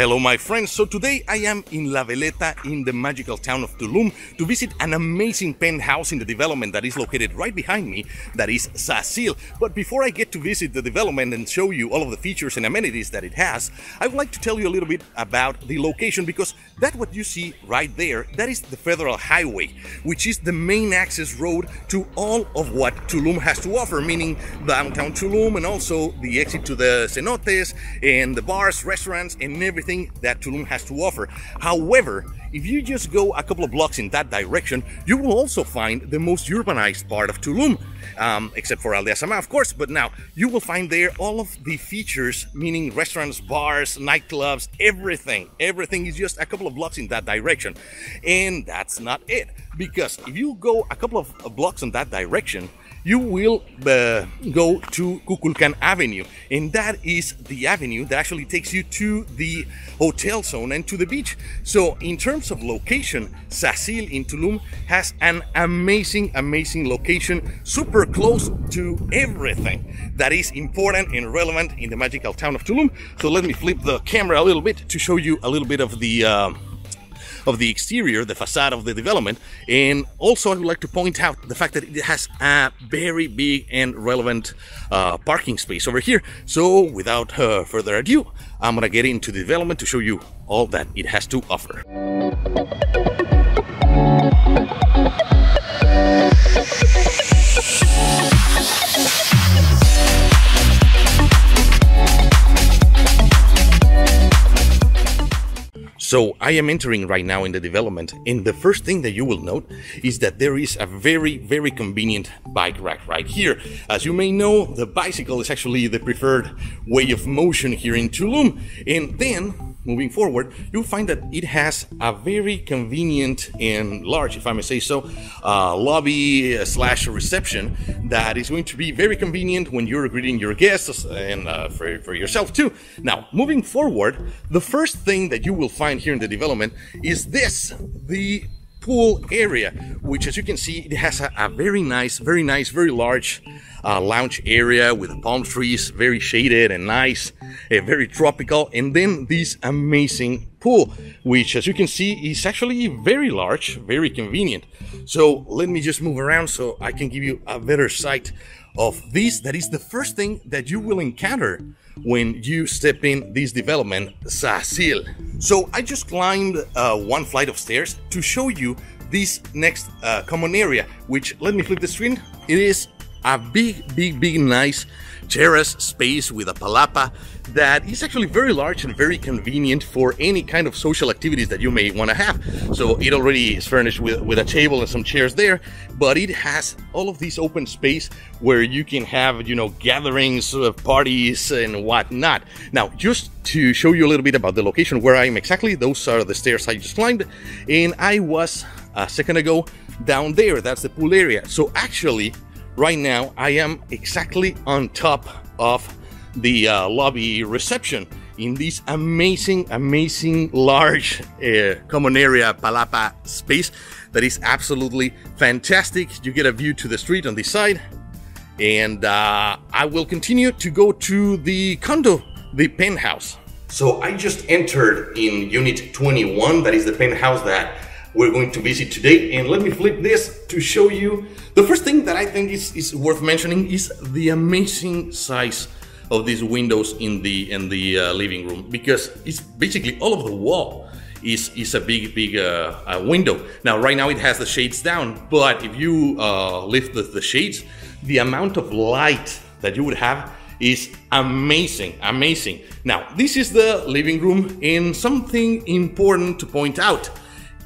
Hello, my friends. So today I am in La Veleta in the magical town of Tulum to visit an amazing penthouse in the development that is located right behind me, that is Saasil. But before I get to visit the development and show you all of the features and amenities that it has, I would like to tell you a little bit about the location because that what you see right there, that is the Federal Highway, which is the main access road to all of what Tulum has to offer, meaning downtown Tulum and also the exit to the cenotes and the bars, restaurants, and everything that Tulum has to offer. However, if you just go a couple of blocks in that direction, you will also find the most urbanized part of Tulum, um, except for Aldea Zama, of course. But now you will find there all of the features, meaning restaurants, bars, nightclubs, everything. Everything is just a couple of blocks in that direction. And that's not it, because if you go a couple of blocks in that direction, you will uh, go to Kukulkan Avenue, and that is the avenue that actually takes you to the hotel zone and to the beach. So, in terms of location, Saasil in Tulum has an amazing, amazing location, super close to everything that is important and relevant in the magical town of Tulum. So, let me flip the camera a little bit to show you a little bit of the. Uh, of the exterior, the facade of the development. And also I would like to point out the fact that it has a very big and relevant uh, parking space over here. So without uh, further ado, I'm gonna get into the development to show you all that it has to offer. So I am entering right now in the development and the first thing that you will note is that there is a very very convenient bike rack right here. As you may know the bicycle is actually the preferred way of motion here in Tulum and then moving forward, you'll find that it has a very convenient and large, if I may say so, uh, lobby slash reception that is going to be very convenient when you're greeting your guests and uh, for, for yourself too. Now, moving forward, the first thing that you will find here in the development is this, the pool area, which as you can see, it has a, a very nice, very nice, very large uh, lounge area with palm trees, very shaded and nice, uh, very tropical. And then this amazing pool, which as you can see is actually very large, very convenient. So let me just move around so I can give you a better sight of this. That is the first thing that you will encounter when you step in this development, Saasil. So I just climbed uh, one flight of stairs to show you this next uh, common area, which let me flip the screen. It is a big, big, big, nice terrace space with a palapa that is actually very large and very convenient for any kind of social activities that you may want to have. So it already is furnished with, with a table and some chairs there, but it has all of this open space where you can have, you know, gatherings, uh, parties and whatnot. Now, just to show you a little bit about the location where I am exactly, those are the stairs I just climbed, and I was a second ago down there. That's the pool area. So actually, right now I am exactly on top of the uh, lobby reception in this amazing, amazing large uh, common area palapa space that is absolutely fantastic. You get a view to the street on this side, and uh, I will continue to go to the condo, the penthouse. So I just entered in unit 21, that is the penthouse that we're going to visit today. And let me flip this to show you. The first thing that I think is, is worth mentioning is the amazing size of these windows in the in the uh, living room because it's basically all of the wall is is a big big uh, uh, window. Now right now it has the shades down, but if you uh, lift the, the shades, the amount of light that you would have is amazing, amazing. Now this is the living room, and something important to point out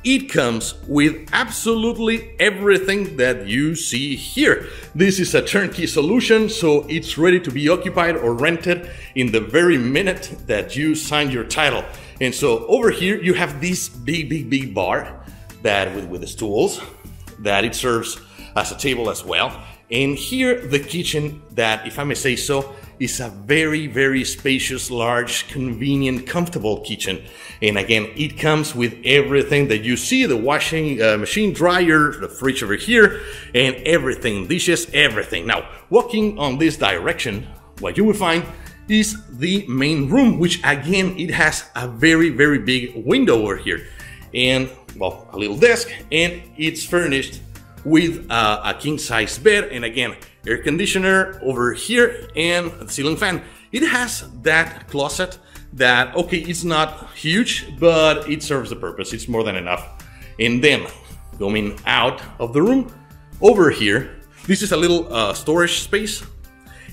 it comes with absolutely everything that you see here. This is a turnkey solution, so it's ready to be occupied or rented in the very minute that you sign your title. And so over here, you have this big, big, big bar that with, with the stools that it serves as a table as well. And here, the kitchen that, if I may say so, is a very, very spacious, large, convenient, comfortable kitchen. And again, it comes with everything that you see, the washing uh, machine dryer, the fridge over here, and everything, dishes, everything. Now, walking on this direction, what you will find is the main room, which again, it has a very, very big window over here. And, well, a little desk, and it's furnished with uh, a king size bed, and again, air conditioner over here, and ceiling fan. It has that closet that, okay, it's not huge, but it serves the purpose. It's more than enough. And then, going out of the room, over here, this is a little uh, storage space.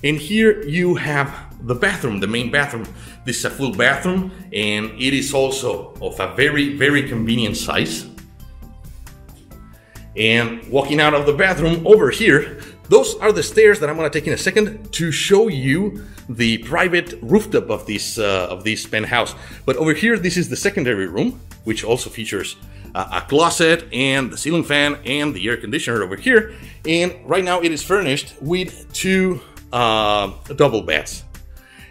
And here you have the bathroom, the main bathroom. This is a full bathroom and it is also of a very, very convenient size. And walking out of the bathroom over here, those are the stairs that I'm gonna take in a second to show you the private rooftop of this uh, of this penthouse. But over here, this is the secondary room, which also features a closet and the ceiling fan and the air conditioner over here. And right now it is furnished with two uh, double beds.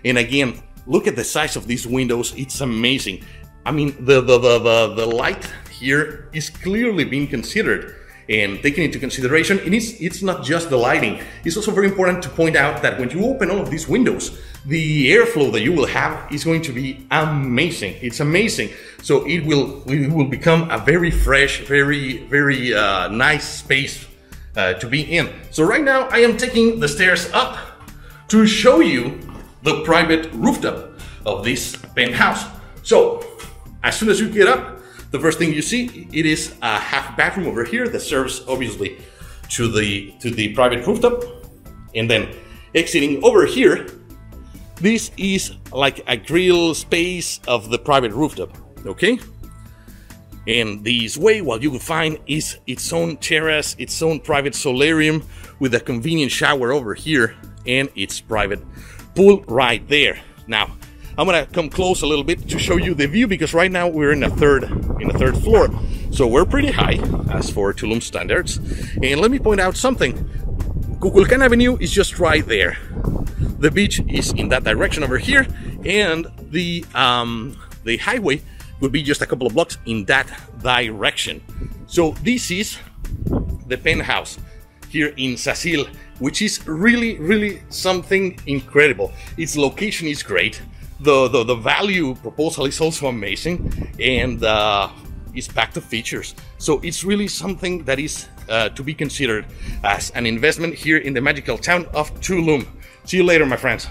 And again, look at the size of these windows. It's amazing. I mean, the, the, the, the, the light here is clearly being considered and taking into consideration. And it's, it's not just the lighting. It's also very important to point out that when you open all of these windows, the airflow that you will have is going to be amazing. It's amazing. So it will, it will become a very fresh, very, very uh, nice space uh, to be in. So right now I am taking the stairs up to show you the private rooftop of this penthouse. So as soon as you get up, the first thing you see, it is a half bathroom over here that serves obviously to the to the private rooftop. And then exiting over here, this is like a grill space of the private rooftop, okay? And this way, what you will find is its own terrace, its own private solarium with a convenient shower over here and its private pool right there. Now, I'm gonna come close a little bit to show you the view because right now we're in a third in a third floor. So we're pretty high as for Tulum standards. And let me point out something. Kukulkan Avenue is just right there. The beach is in that direction over here, and the um, the highway would be just a couple of blocks in that direction. So this is the penthouse here in Saasil, which is really, really something incredible. Its location is great the, the, the value proposal is also amazing and uh, it's packed of features. So it's really something that is uh, to be considered as an investment here in the magical town of Tulum. See you later, my friends.